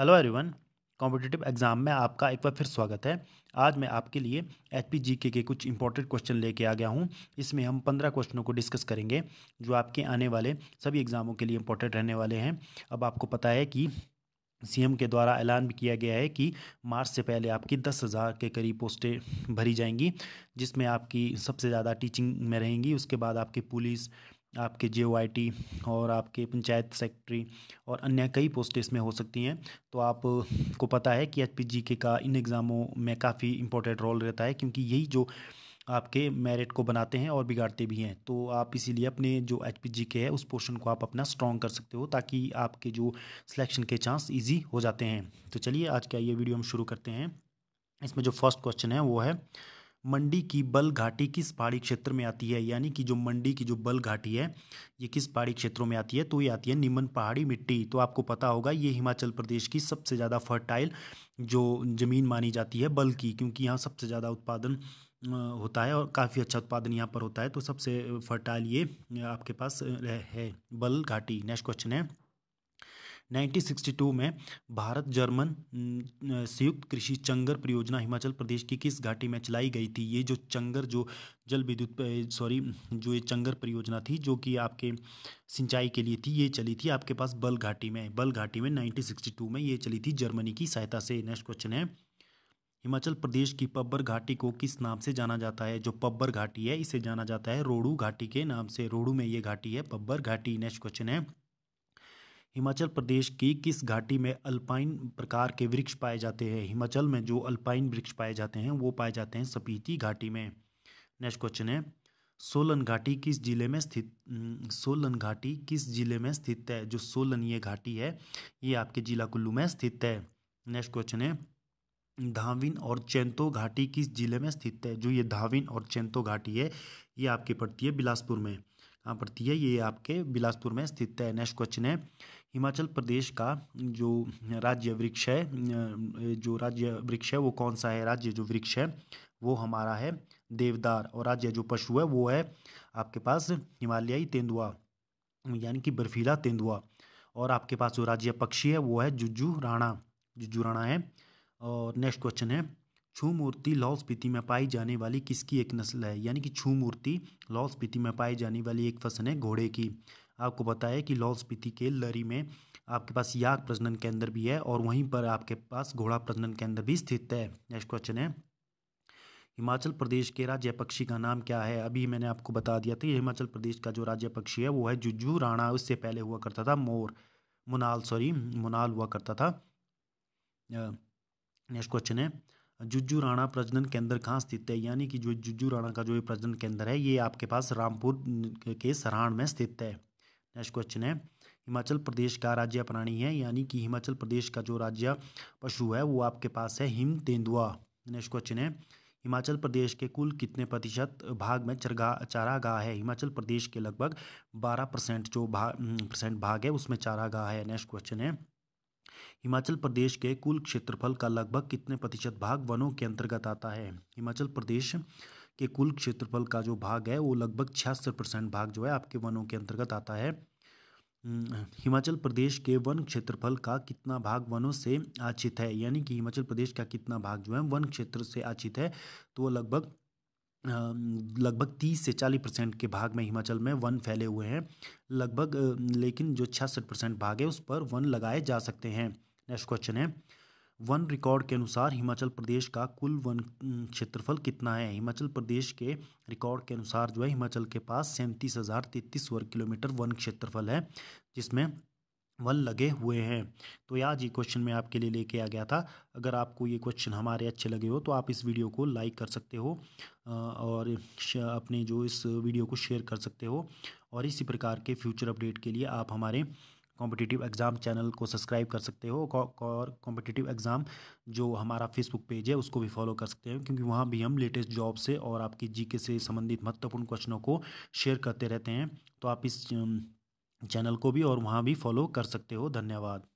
Hello everyone, competitive exam में आपका एक बार फिर स्वागत है। आज मैं आपके लिए एच पी जी के कुछ इंपॉर्टेंट क्वेश्चन लेके आ गया हूँ। इसमें हम पंद्रह क्वेश्चनों को डिस्कस करेंगे, जो आपके आने वाले सभी एग्ज़ामों के लिए इंपॉर्टेंट रहने वाले हैं। अब आपको पता है कि सीएम के द्वारा ऐलान भी किया गया है कि मार्च से पहले आपकी दस हज़ार के करीब पोस्टें भरी जाएँगी, जिसमें आपकी सबसे ज़्यादा टीचिंग में रहेंगी। उसके बाद आपकी पुलिस आपके जेओआईटी और आपके पंचायत सेक्रेटरी और अन्य कई पोस्ट इसमें हो सकती हैं। तो आप को पता है कि एच पी जी के का इन एग्ज़ामों में काफ़ी इंपॉर्टेंट रोल रहता है क्योंकि यही जो आपके मेरिट को बनाते हैं और बिगाड़ते भी हैं। तो आप इसीलिए अपने जो एच पी जी के है, उस पोर्शन को आप अपना स्ट्रॉन्ग कर सकते हो ताकि आपके जो सिलेक्शन के चांस ईजी हो जाते हैं। तो चलिए, आज का ये वीडियो हम शुरू करते हैं। इसमें जो फ़र्स्ट क्वेश्चन है, वो है मंडी की बल घाटी किस पहाड़ी क्षेत्र में आती है? यानी कि जो मंडी की जो बल घाटी है, ये किस पहाड़ी क्षेत्रों में आती है? तो ये आती है निमन पहाड़ी मिट्टी। तो आपको पता होगा, ये हिमाचल प्रदेश की सबसे ज़्यादा फर्टाइल जो ज़मीन मानी जाती है बल की, क्योंकि यहाँ सबसे ज़्यादा उत्पादन होता है और काफ़ी अच्छा उत्पादन यहाँ पर होता है। तो सबसे फर्टाइल ये आपके पास है बल घाटी। नेक्स्ट क्वेश्चन है। 1962 में भारत जर्मन संयुक्त कृषि चंगर परियोजना हिमाचल प्रदेश की किस घाटी में चलाई गई थी? ये जो चंगर, जो जल विद्युत सॉरी, जो ये चंगर परियोजना थी, जो कि आपके सिंचाई के लिए थी, ये चली थी आपके पास बल घाटी में। बल घाटी में 1962 में ये चली थी जर्मनी की सहायता से। नेक्स्ट क्वेश्चन है, हिमाचल प्रदेश की पब्बर घाटी को किस नाम से जाना जाता है? जो पब्बर घाटी है, इसे जाना जाता है रोडू घाटी के नाम से। रोडू में ये घाटी है, पब्बर घाटी। नेक्स्ट क्वेश्चन है हिमाचल प्रदेश की किस घाटी में अल्पाइन प्रकार के वृक्ष पाए जाते हैं? हिमाचल में जो अल्पाइन वृक्ष पाए जाते हैं, वो पाए जाते हैं सपीती घाटी में। नेक्स्ट क्वेश्चन है, सोलन घाटी किस ज़िले में स्थित सोलन घाटी किस ज़िले में स्थित है? जो सोलन ये घाटी है, ये आपके जिला कुल्लू में स्थित है। नेक्स्ट क्वेश्चन है, धाविन और चैंतो घाटी किस ज़िले में स्थित है? जो ये धाविन और चैंतो घाटी है, ये आपकी पड़ती है बिलासपुर में। कहाँ पड़ती है? ये आपके बिलासपुर में स्थित है। नेक्स्ट क्वेश्चन है। हिमाचल प्रदेश का जो राज्य वृक्ष है जो राज्य वृक्ष है, वो कौन सा है? राज्य जो वृक्ष है, वो हमारा है देवदार और राज्य जो पशु है, वो है आपके पास हिमालयी तेंदुआ, यानी कि बर्फीला तेंदुआ और आपके पास जो राज्य पक्षी है, वो है जुज्जू राणा। जुज्जू राणा है। और नेक्स्ट क्वेश्चन है छू मूर्ति लाहौल स्पीति में पाई जाने वाली किसकी एक नस्ल है? यानी कि छू मूर्ति लाहौल स्पीति में पाई जाने वाली एक फ़सल है घोड़े की। आपको है कि लाहौल स्पीति के लरी में आपके पास याक प्रजनन केंद्र भी है और वहीं पर आपके पास घोड़ा प्रजनन केंद्र भी स्थित है। नेक्स्ट क्वेश्चन है। हिमाचल प्रदेश के राज्य पक्षी का नाम क्या है? अभी मैंने आपको बता दिया था हिमाचल प्रदेश का जो राज्य पक्षी है, वो है जुज्जू राणा। उससे पहले हुआ करता था मोर, मुनाल सॉरी मुनाल हुआ करता था। नेक्स्ट क्वेश्चन है। जुज्जू राणा प्रजनन केंद्र कहाँ स्थित है? यानी कि जो जुज्जू राणा का जो ये प्रजनन केंद्र है, ये आपके पास रामपुर के सराण में स्थित है। नेक्स्ट क्वेश्चन है, हिमाचल प्रदेश का राज्य प्राणी है? यानी कि हिमाचल प्रदेश का जो राज्य पशु है, वो आपके पास है हिम तेंदुआ। नेक्स्ट क्वेश्चन है, हिमाचल प्रदेश के कुल कितने प्रतिशत भाग में चरगा, चारागाह है? हिमाचल प्रदेश के लगभग बारह परसेंट जो भाग परसेंट भाग है, उसमें चारागाह है। नेक्स्ट क्वेश्चन है हिमाचल प्रदेश के कुल क्षेत्रफल का लगभग कितने प्रतिशत भाग वनों के अंतर्गत आता है? हिमाचल प्रदेश के कुल क्षेत्रफल का जो भाग है वो लगभग छियासठ परसेंट भाग जो है आपके वनों के अंतर्गत आता है। हम्म, हिमाचल प्रदेश के वन क्षेत्रफल का कितना भाग वनों से आचित है? यानी कि हिमाचल प्रदेश का कितना भाग जो है वन क्षेत्र से आचित है तो वो लगभग लगभग तीस से चालीस परसेंट के भाग में हिमाचल में वन फैले हुए हैं। लगभग लेकिन जो छियासठ परसेंट भाग है, उस पर वन लगाए जा सकते हैं। नेक्स्ट क्वेश्चन है। वन रिकॉर्ड के अनुसार हिमाचल प्रदेश का कुल वन क्षेत्रफल कितना है? हिमाचल प्रदेश के रिकॉर्ड के अनुसार जो है, हिमाचल के पास सैंतीस हज़ार तैतीस वर्ग किलोमीटर वन क्षेत्रफल है, जिसमें वन लगे हुए हैं। तो आज ये क्वेश्चन मैं आपके लिए लेके आ गया था। अगर आपको ये क्वेश्चन हमारे अच्छे लगे हो तो आप इस वीडियो को लाइक कर सकते हो और अपने जो इस वीडियो को शेयर कर सकते हो, और इसी प्रकार के फ्यूचर अपडेट के लिए आप हमारे कॉम्पिटिटिव एग्ज़ाम चैनल को सब्सक्राइब कर सकते हो, और कॉम्पिटिटिव एग्ज़ाम जो हमारा फेसबुक पेज है, उसको भी फॉलो कर सकते हो, क्योंकि वहाँ भी हम लेटेस्ट जॉब से और आपकी जीके से संबंधित महत्वपूर्ण क्वेश्चनों को शेयर करते रहते हैं। तो आप इस चैनल को भी और वहाँ भी फॉलो कर सकते हो। धन्यवाद।